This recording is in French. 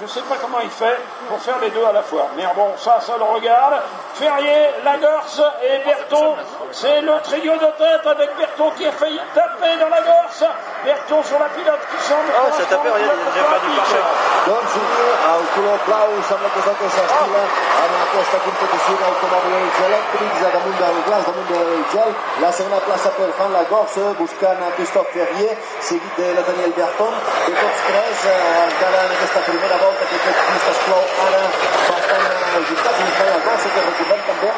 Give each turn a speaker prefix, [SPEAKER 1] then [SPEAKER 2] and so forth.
[SPEAKER 1] Je ne sais pas comment il fait pour faire les deux à la fois. Mais bon, ça, ça le regarde. Ferrier, Lagorce et Berton. C'est le trio de tête avec Berton qui a failli taper dans la gorse. Berton sur la pilote qui semble.
[SPEAKER 2] Ah, ça tapé, rien, j'ai perdu par
[SPEAKER 3] competició d'automòbils elèctrics damunt del glaç, damunt del gel la segona plaça per Fan Lagorce buscant a Christophe Ferrier seguit de la Daniel Berton de tots tres encara en primera volta que aquest pista es clou ara bastant ajustat que recordem també